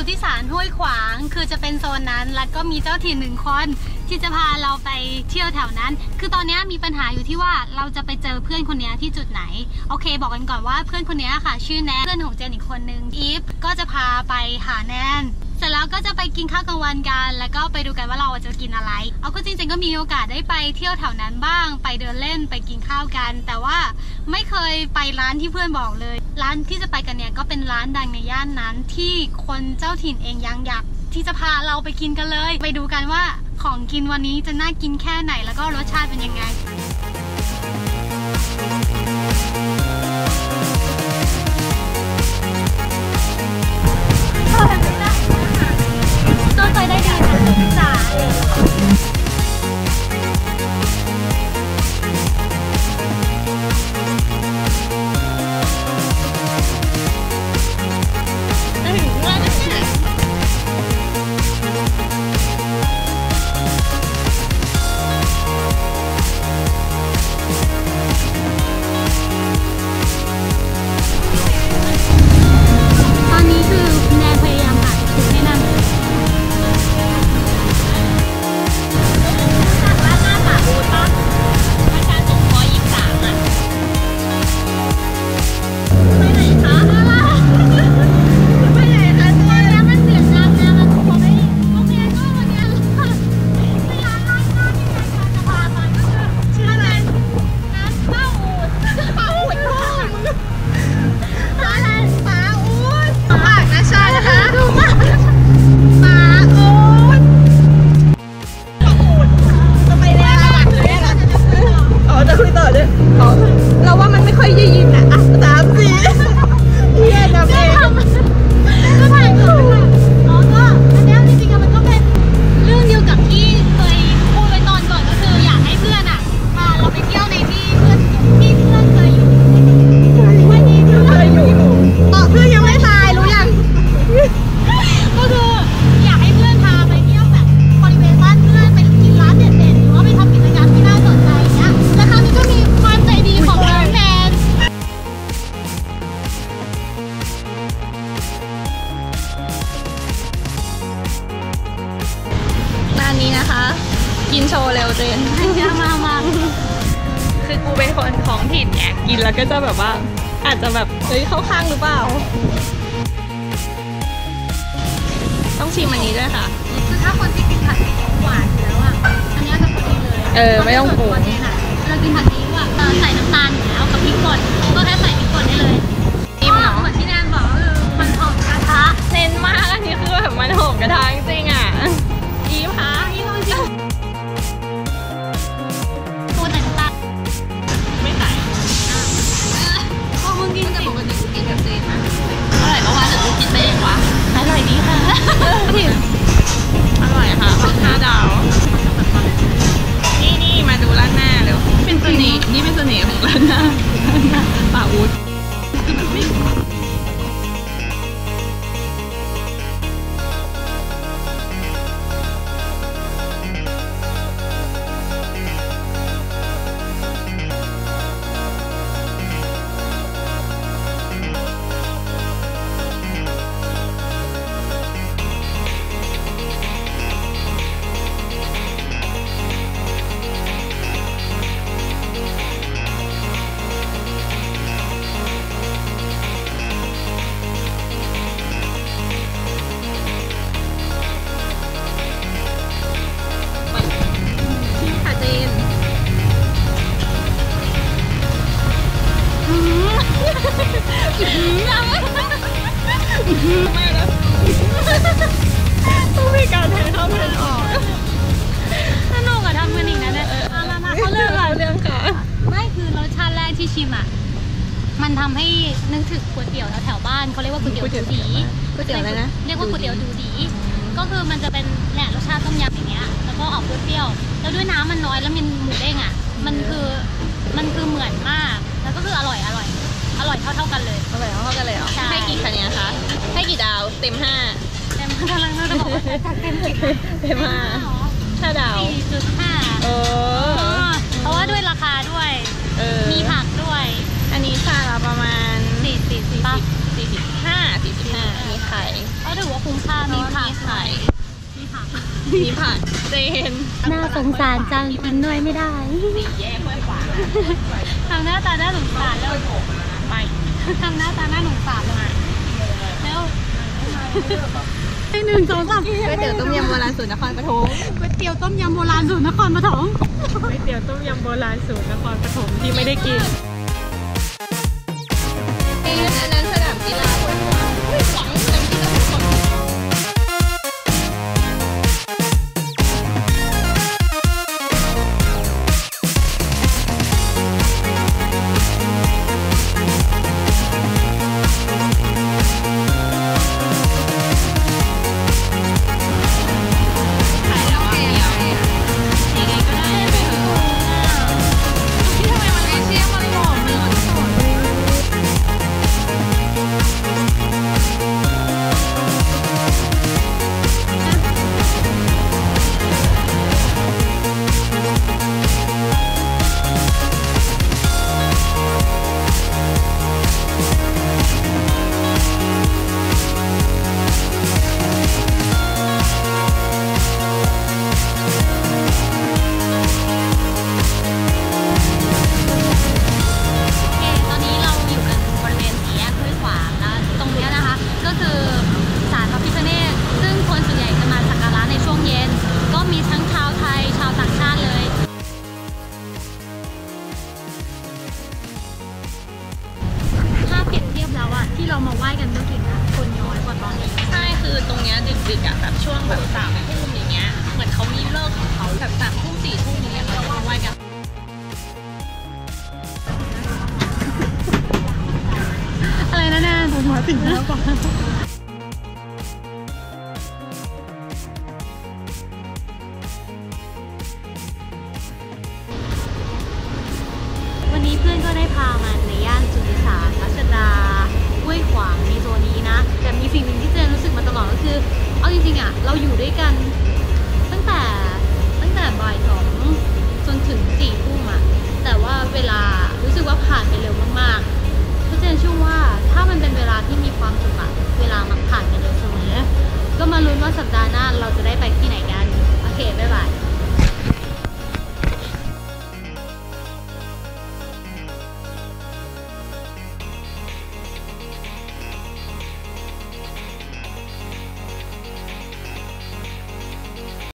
สุทธิสารห้วยขวางคือจะเป็นโซนนั้น แล้วก็มีเจ้าถิ่นหนึ่งคนที่จะพาเราไปเที่ยวแถวนั้น คือตอนนี้มีปัญหาอยู่ที่ว่าเราจะไปเจอเพื่อนคนนี้ที่จุดไหน โอเค บอกกันก่อนว่าเพื่อนคนนี้ค่ะ ชื่อแนนเพื่อนของเจนอีกคนนึงอีฟก็จะพาไปหาแนน เสร็จแล้วก็จะไปกินข้าวกลางวันกัน แล้วก็ไปดูกันว่าเราจะกินอะไร เอาก็จริงๆก็มีโอกาสได้ไปเที่ยวแถวนั้นบ้าง ไปเดินเล่นไปกินข้าวกัน แต่ว่าไม่เคยไปร้านที่เพื่อนบอกเลย ร้านที่จะไปกันเนี่ยก็เป็นร้านดังในย่านนั้น ที่คนเจ้าถิ่นเองยังอยากที่จะพาเราไปกินกันเลย ไปดูกันว่าของกินวันนี้จะน่ากินแค่ไหนแล้วก็รสชาติเป็นยังไง กินโชว์เร็วเจนมามาคือกูเป็นคนของถิ่นไงกินแล้วก็จะแบบว่า อาจจะแบบเฮ้ยเข้าข้างหรือเปล่า ต้องชิมอันนี้ด้วยค่ะ คือถ้าคนที่กินผัดซีอิ๊วหวานอยู่แล้วอะ อันเนี้ยจะพอดีเลยเออไม่ต้องปรุงเพาะว่าส่วนตัวเจนอะเรากินผัดซีอิ๊วอะเราใส่น้ำตาลอยู่แล้วกับพริกป่นก็แค่ใส่พริกป่นได้เลยจิ้มเนาะเหมือนที่แนนบอกก็คือมันหอมกระทะเน้นมากอันนี้คือแบบมันหอมกระทะจริงๆอะ ทำให้นึกถึงก๋วยเตี๋ยวแถวๆบ้านเขาเรียกว่าก๋วยเตี๋ยวดูดีก๋วยเตี๋ยวอะไรนะเรียกว่าก๋วยเตี๋ยวดูดี ก็คือมันจะเป็นแหละรสชาติต้มยำอย่างเงี้ยแล้วก็ออกเปรี้ยวๆแล้วด้วยน้ำมันน้อยแล้วมันหมูเด้งอะ มันคือมันคือเหมือนมาก แล้วก็คืออร่อยอร่อย อร่อยเท่าๆกันเลยอร่อยเท่ากันเลยเหรอใช่ให้กี่คะแนนคะให้กี่ดาวเต็มห้าเต็มกำลังจะบอกว่าจากเต็มสิบเต็มห้าห้าดาวสี่จุดห้า ว่าคุ้มค่ามีผักไข่มีผักมีผักเจนน่าสงสารจังกินด้วยไม่ได้สี่แยกห้วยขวางทำหน้าตาหน้าสงสารแล้วไปทำหน้าตาหน้าสงสารเลยแล้วหนึ่งสองสามก๋วยเตี๋ยวต้มยำโบราณสูตรนครปฐมก๋วยเตี๋ยวต้มยำโบราณสูตรนครปฐมก๋วยเตี๋ยวต้มยำโบราณสูตรนครปฐมที่ไม่ได้กินอันนั้นสนามกีฬา แบบสามทุ่มสี่ทุ่มอย่างเงี้ยเขาจะมาไหว้กันอะไรนะแนนผมมาถึงแล้วก่อนวันนี้เพื่อนก็ได้พามาในย่านสุนิสานรัชดาห้วยขวางในโซนนี้นะ แต่มีสิ่งหนึ่งที่เจนรู้สึกมาตลอดก็คือ เอาจริงๆอะเราอยู่ด้วยกัน